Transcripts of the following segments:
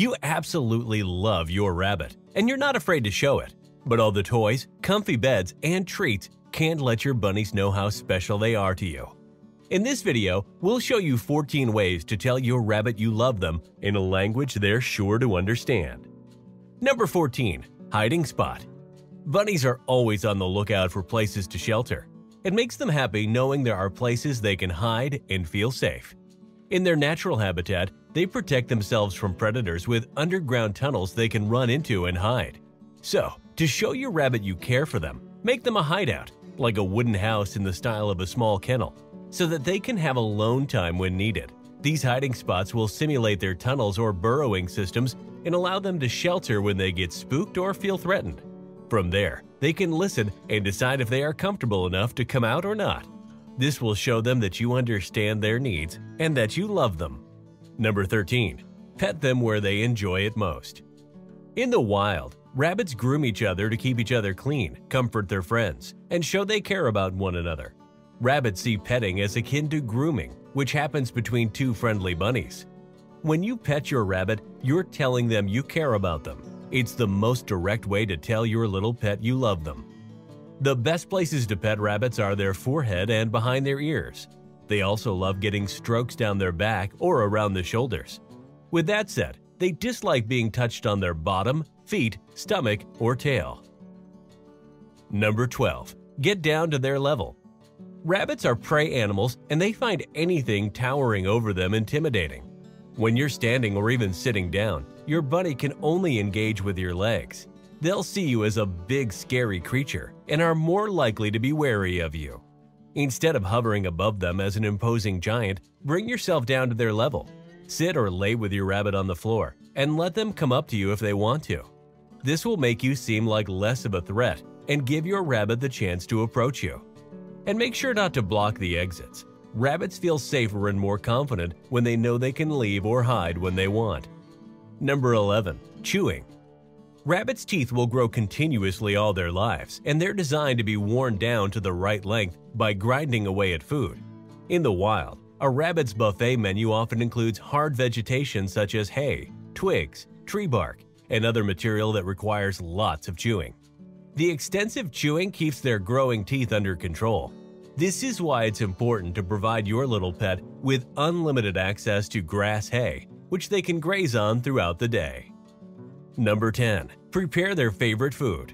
You absolutely love your rabbit, and you're not afraid to show it. But all the toys, comfy beds, and treats can't let your bunnies know how special they are to you. In this video, we'll show you 14 ways to tell your rabbit you love them in a language they're sure to understand. Number 14. Hiding Spot Bunnies are always on the lookout for places to shelter. It makes them happy knowing there are places they can hide and feel safe. In their natural habitat, they protect themselves from predators with underground tunnels they can run into and hide. So, to show your rabbit you care for them, make them a hideout, like a wooden house in the style of a small kennel, so that they can have alone time when needed. These hiding spots will simulate their tunnels or burrowing systems and allow them to shelter when they get spooked or feel threatened. From there, they can listen and decide if they are comfortable enough to come out or not. This will show them that you understand their needs and that you love them. Number 13. Pet them where they enjoy it most. In the wild, rabbits groom each other to keep each other clean, comfort their friends, and show they care about one another. Rabbits see petting as akin to grooming, which happens between two friendly bunnies. When you pet your rabbit, you're telling them you care about them. It's the most direct way to tell your little pet you love them. The best places to pet rabbits are their forehead and behind their ears. They also love getting strokes down their back or around the shoulders. With that said, they dislike being touched on their bottom, feet, stomach, or tail. Number 12. Get down to their level. Rabbits are prey animals and they find anything towering over them intimidating. When you're standing or even sitting down, your bunny can only engage with your legs. They'll see you as a big scary creature and are more likely to be wary of you. Instead of hovering above them as an imposing giant, bring yourself down to their level. Sit or lay with your rabbit on the floor and let them come up to you if they want to. This will make you seem like less of a threat and give your rabbit the chance to approach you. And make sure not to block the exits. Rabbits feel safer and more confident when they know they can leave or hide when they want. Number 11. Chewing Rabbits' teeth will grow continuously all their lives, and they're designed to be worn down to the right length by grinding away at food. In the wild, a rabbit's buffet menu often includes hard vegetation such as hay, twigs, tree bark, and other material that requires lots of chewing. The extensive chewing keeps their growing teeth under control. This is why it's important to provide your little pet with unlimited access to grass hay, which they can graze on throughout the day. Number 10. Prepare their favorite food.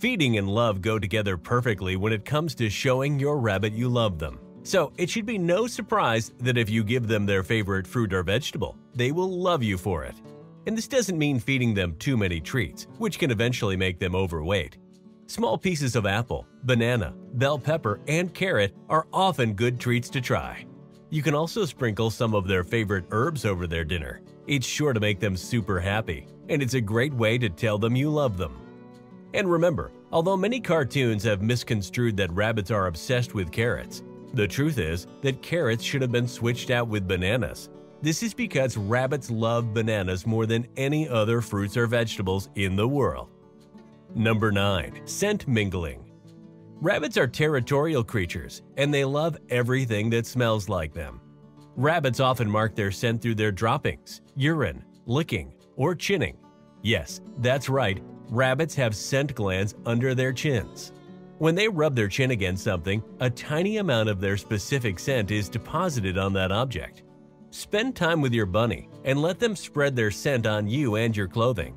Feeding and love go together perfectly when it comes to showing your rabbit you love them. So it should be no surprise that if you give them their favorite fruit or vegetable, they will love you for it. And this doesn't mean feeding them too many treats, which can eventually make them overweight. Small pieces of apple, banana, bell pepper, and carrot are often good treats to try. You can also sprinkle some of their favorite herbs over their dinner. It's sure to make them super happy, and it's a great way to tell them you love them. And remember, although many cartoons have misconstrued that rabbits are obsessed with carrots, the truth is that carrots should have been switched out with bananas. This is because rabbits love bananas more than any other fruits or vegetables in the world. Number 9. Scent Mingling Rabbits are territorial creatures, and they love everything that smells like them. Rabbits often mark their scent through their droppings, urine, licking, or chinning. Yes, that's right, rabbits have scent glands under their chins. When they rub their chin against something, a tiny amount of their specific scent is deposited on that object. Spend time with your bunny and let them spread their scent on you and your clothing.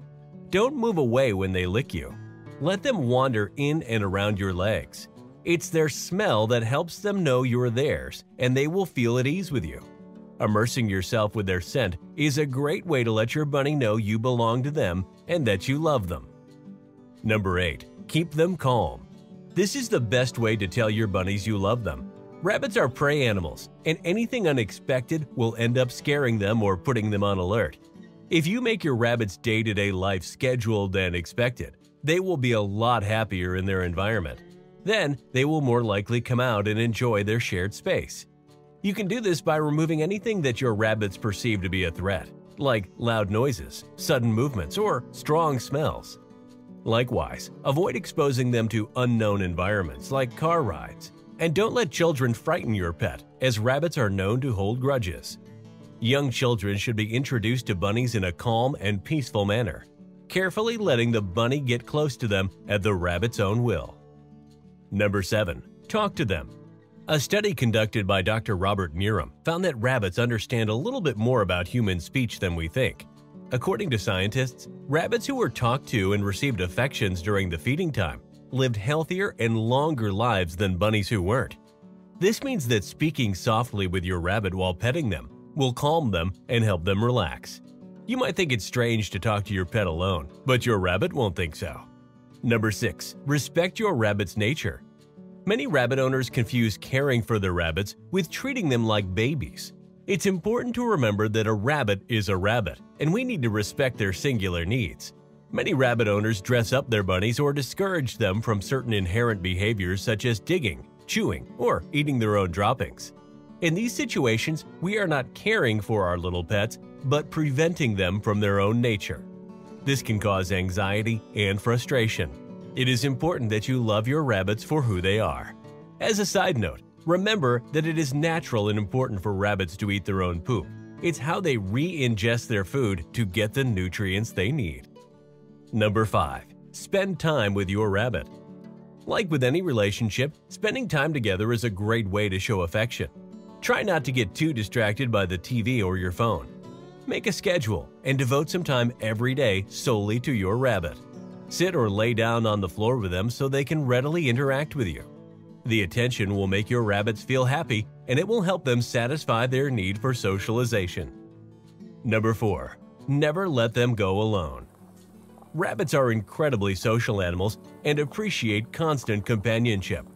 Don't move away when they lick you. Let them wander in and around your legs. It's their smell that helps them know you're theirs, and they will feel at ease with you. Immersing yourself with their scent is a great way to let your bunny know you belong to them and that you love them. Number 8. Keep them calm. This is the best way to tell your bunnies you love them. Rabbits are prey animals, and anything unexpected will end up scaring them or putting them on alert. If you make your rabbit's day-to-day -day life scheduled and expected, they will be a lot happier in their environment. Then, they will more likely come out and enjoy their shared space. You can do this by removing anything that your rabbits perceive to be a threat, like loud noises, sudden movements, or strong smells. Likewise, avoid exposing them to unknown environments like car rides, and don't let children frighten your pet, as rabbits are known to hold grudges. Young children should be introduced to bunnies in a calm and peaceful manner, carefully letting the bunny get close to them at the rabbit's own will. Number 7. Talk to them. A study conducted by Dr. Robert Nerem found that rabbits understand a little bit more about human speech than we think. According to scientists, rabbits who were talked to and received affections during the feeding time lived healthier and longer lives than bunnies who weren't. This means that speaking softly with your rabbit while petting them will calm them and help them relax. You might think it's strange to talk to your pet alone, but your rabbit won't think so. Number 6. Respect your rabbit's nature. Many rabbit owners confuse caring for their rabbits with treating them like babies. It's important to remember that a rabbit is a rabbit, and we need to respect their singular needs. Many rabbit owners dress up their bunnies or discourage them from certain inherent behaviors such as digging, chewing, or eating their own droppings. In these situations, we are not caring for our little pets, but preventing them from their own nature. This can cause anxiety and frustration. It is important that you love your rabbits for who they are. As a side note, remember that it is natural and important for rabbits to eat their own poop. It's how they re-ingest their food to get the nutrients they need. Number 5. Spend time with your rabbit. Like with any relationship, spending time together is a great way to show affection. Try not to get too distracted by the TV or your phone. Make a schedule and devote some time every day solely to your rabbit. Sit or lay down on the floor with them so they can readily interact with you. The attention will make your rabbits feel happy and it will help them satisfy their need for socialization. Number 4. Never let them go alone. Rabbits are incredibly social animals and appreciate constant companionship.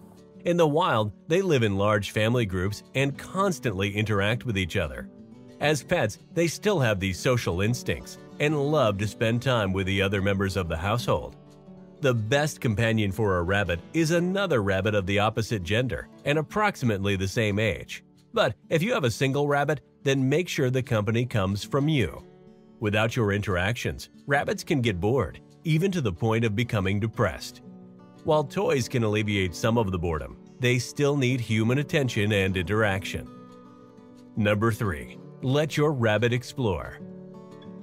In the wild, they live in large family groups and constantly interact with each other. As pets, they still have these social instincts and love to spend time with the other members of the household. The best companion for a rabbit is another rabbit of the opposite gender and approximately the same age. But if you have a single rabbit, then make sure the company comes from you. Without your interactions, rabbits can get bored, even to the point of becoming depressed. While toys can alleviate some of the boredom, they still need human attention and interaction. Number 3. Let your rabbit explore.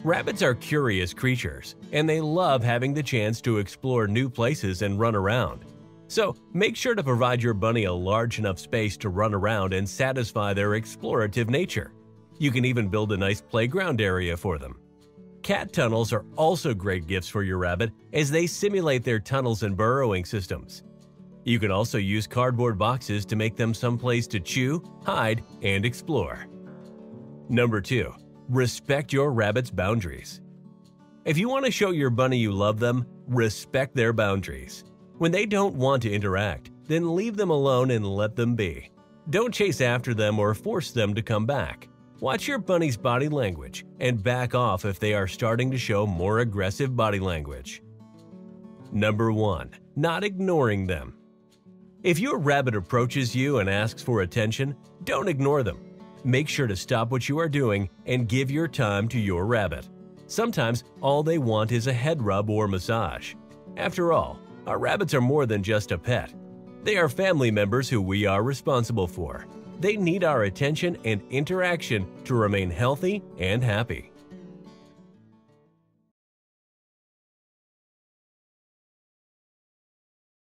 Rabbits are curious creatures, and they love having the chance to explore new places and run around. So make sure to provide your bunny a large enough space to run around and satisfy their explorative nature. You can even build a nice playground area for them. Cat tunnels are also great gifts for your rabbit as they simulate their tunnels and burrowing systems. You can also use cardboard boxes to make them someplace to chew, hide, and explore. Number 2. Respect your rabbit's boundaries. If you want to show your bunny you love them, respect their boundaries. When they don't want to interact, then leave them alone and let them be. Don't chase after them or force them to come back. Watch your bunny's body language and back off if they are starting to show more aggressive body language. Number 1. Not ignoring them. If your rabbit approaches you and asks for attention, don't ignore them. Make sure to stop what you are doing and give your time to your rabbit. Sometimes all they want is a head rub or massage. After all, our rabbits are more than just a pet. They are family members who we are responsible for. They need our attention and interaction to remain healthy and happy.